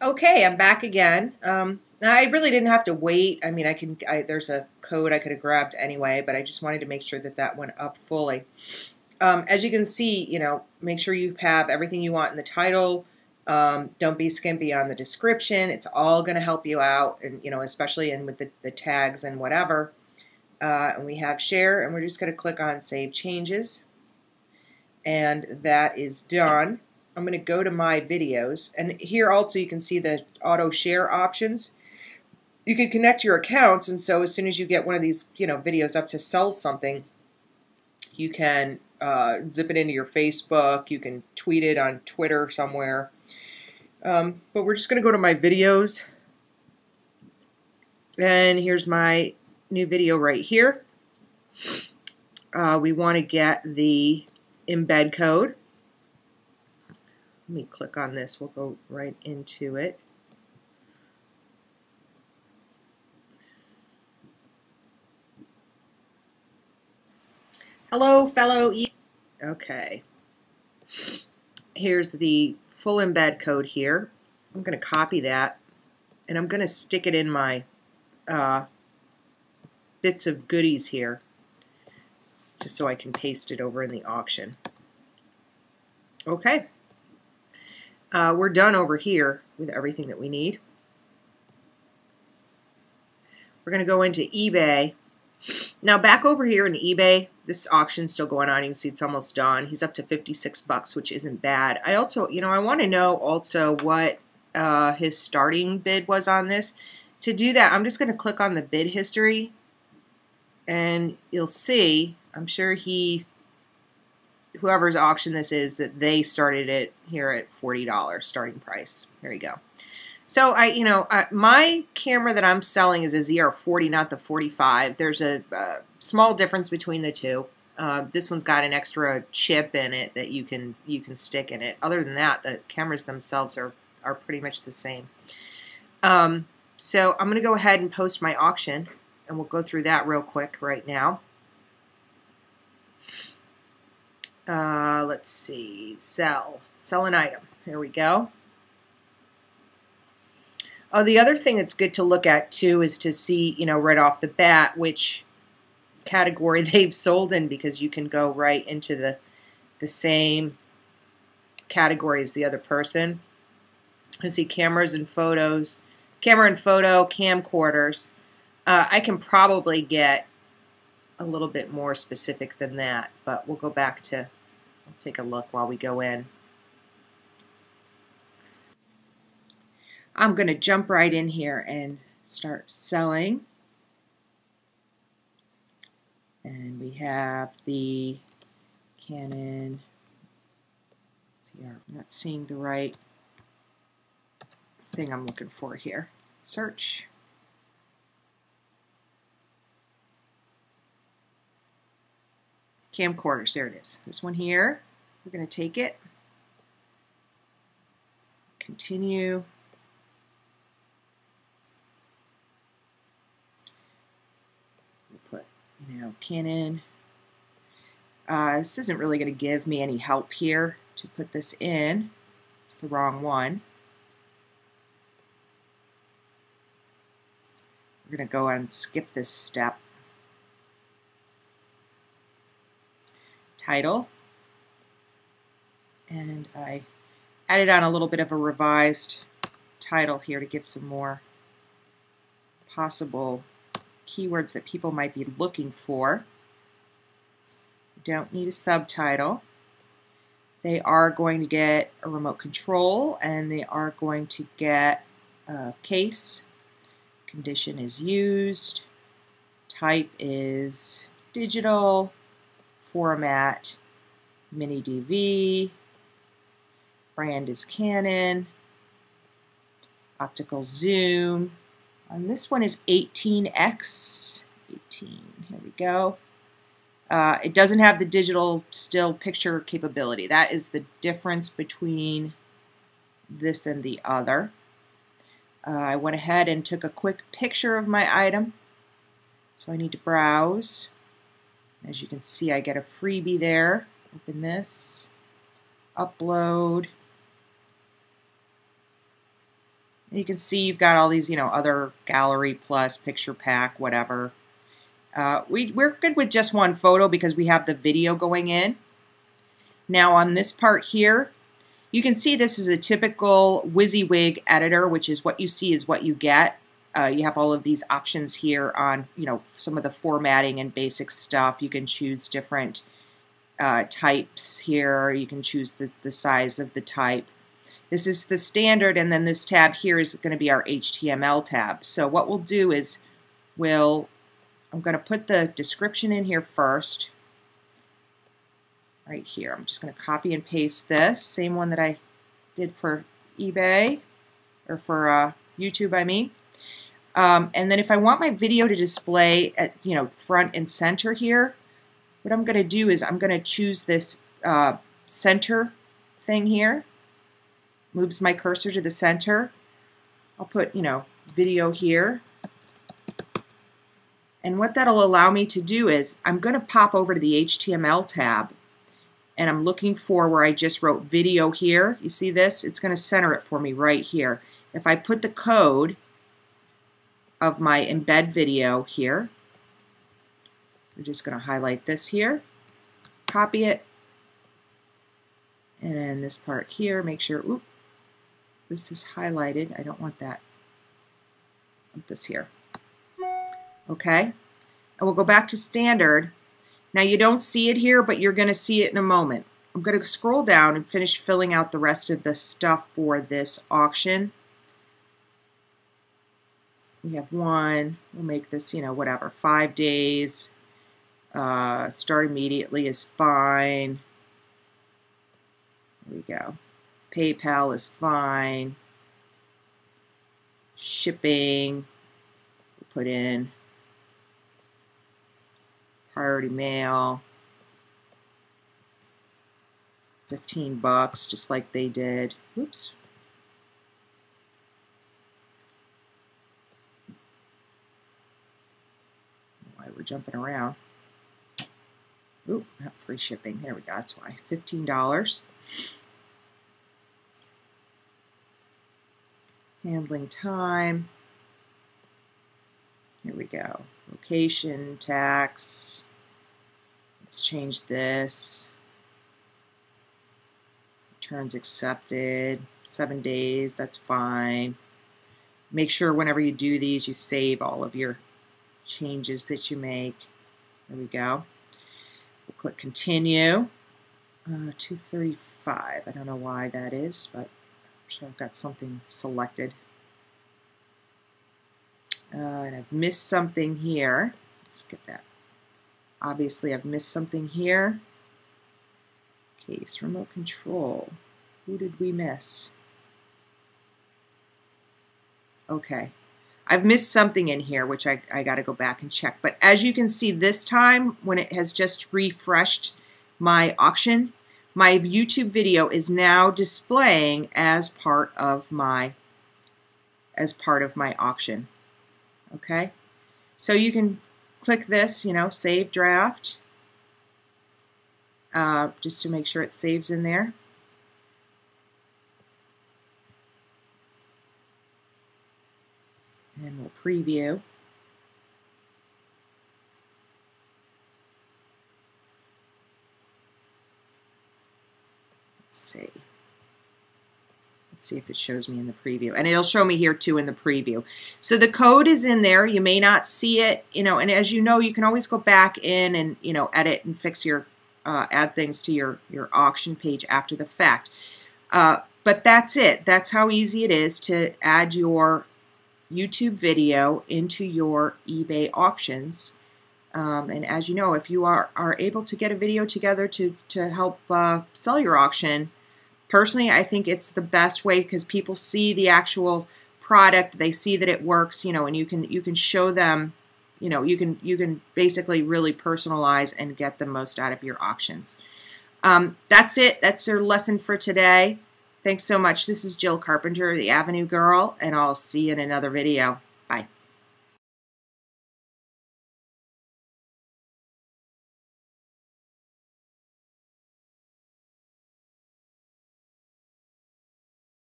Okay, I'm back again. Um, I really didn't have to wait. I mean, I can. I, there's a code I could have grabbed anyway, but I just wanted to make sure that that went up fully. Um, as you can see, you know, make sure you have everything you want in the title. Um, don't be skimpy on the description. It's all going to help you out, and you know, especially in with the, the tags and whatever. Uh, and we have share, and we're just going to click on Save Changes, and that is done. I'm going to go to my videos and here also you can see the auto share options. You can connect your accounts and so as soon as you get one of these you know videos up to sell something you can uh, zip it into your Facebook, you can tweet it on Twitter somewhere. Um, but we're just going to go to my videos and here's my new video right here. Uh, we want to get the embed code let me click on this. We'll go right into it. Hello, fellow e Okay. Here's the full embed code here. I'm going to copy that and I'm going to stick it in my uh, bits of goodies here just so I can paste it over in the auction. Okay. Uh, we're done over here with everything that we need. We're going to go into eBay. Now back over here in eBay, this auction's still going on. You can see it's almost done. He's up to 56 bucks, which isn't bad. I also, you know, I want to know also what uh, his starting bid was on this. To do that, I'm just going to click on the bid history and you'll see, I'm sure he whoever's auction this is that they started it here at $40 starting price. There you go. So I, you know, my camera that I'm selling is a ZR40, not the 45. There's a, a small difference between the two. Uh, this one's got an extra chip in it that you can you can stick in it. Other than that, the cameras themselves are are pretty much the same. Um, so I'm going to go ahead and post my auction, and we'll go through that real quick right now. Uh, let's see, sell, sell an item. Here we go. Oh, the other thing that's good to look at too is to see, you know, right off the bat which category they've sold in because you can go right into the the same category as the other person. I see cameras and photos, camera and photo, camcorders. Uh, I can probably get a little bit more specific than that, but we'll go back to I'll take a look while we go in. I'm going to jump right in here and start selling. And we have the Canon. See, I'm not seeing the right thing I'm looking for here. Search. Camcorders. There it is. This one here, we're going to take it, continue. We'll put, you know, Canon. Uh, this isn't really going to give me any help here to put this in. It's the wrong one. We're going to go and skip this step. Title. And I added on a little bit of a revised title here to give some more possible keywords that people might be looking for. Don't need a subtitle. They are going to get a remote control and they are going to get a case. Condition is used. Type is digital format, mini DV, brand is Canon, optical zoom. On this one is 18x, 18, here we go. Uh, it doesn't have the digital still picture capability. That is the difference between this and the other. Uh, I went ahead and took a quick picture of my item. So I need to browse. As you can see, I get a freebie there. Open this, upload. And you can see you've got all these, you know, other gallery plus, picture pack, whatever. Uh, we, we're good with just one photo because we have the video going in. Now on this part here, you can see this is a typical WYSIWYG editor, which is what you see is what you get. Uh, you have all of these options here on, you know, some of the formatting and basic stuff. You can choose different uh, types here. You can choose the, the size of the type. This is the standard, and then this tab here is going to be our HTML tab. So what we'll do is we'll, I'm going to put the description in here first, right here. I'm just going to copy and paste this, same one that I did for eBay, or for uh, YouTube, I mean. Um, and then if I want my video to display at, you know, front and center here, what I'm going to do is I'm going to choose this uh, center thing here. Moves my cursor to the center. I'll put, you know, video here. And what that'll allow me to do is I'm going to pop over to the HTML tab and I'm looking for where I just wrote video here. You see this? It's going to center it for me right here. If I put the code of my embed video here, we're just going to highlight this here, copy it, and this part here, make sure, oop, this is highlighted. I don't want that. This here. Okay, and we'll go back to standard. Now you don't see it here, but you're going to see it in a moment. I'm going to scroll down and finish filling out the rest of the stuff for this auction. We have one, we'll make this, you know, whatever, five days. Uh, start immediately is fine. There we go. PayPal is fine. Shipping, we'll put in priority mail. 15 bucks, just like they did. Oops. Why we're jumping around. Ooh, not free shipping. There we go. That's why. $15. Handling time. Here we go. Location, tax. Let's change this. Returns accepted. Seven days. That's fine. Make sure whenever you do these, you save all of your changes that you make. There we go. We'll click continue. Uh, 235. I don't know why that is, but I'm sure I've got something selected. Uh, and I've missed something here. Let's get that. Obviously, I've missed something here. Case remote control. Who did we miss? Okay. I've missed something in here, which I, I got to go back and check. But as you can see this time, when it has just refreshed my auction, my YouTube video is now displaying as part of my as part of my auction. Okay, so you can click this, you know, save draft, uh, just to make sure it saves in there. And we'll preview. Let's see. Let's see if it shows me in the preview. And it'll show me here too in the preview. So the code is in there. You may not see it, you know, and as you know, you can always go back in and, you know, edit and fix your, uh, add things to your, your auction page after the fact. Uh, but that's it. That's how easy it is to add your YouTube video into your eBay auctions. Um, and as you know, if you are, are able to get a video together to, to help uh, sell your auction, personally, I think it's the best way because people see the actual product, they see that it works, you know, and you can you can show them, you know, you can you can basically really personalize and get the most out of your auctions. Um, that's it. That's our lesson for today. Thanks so much. This is Jill Carpenter, the Avenue Girl, and I'll see you in another video.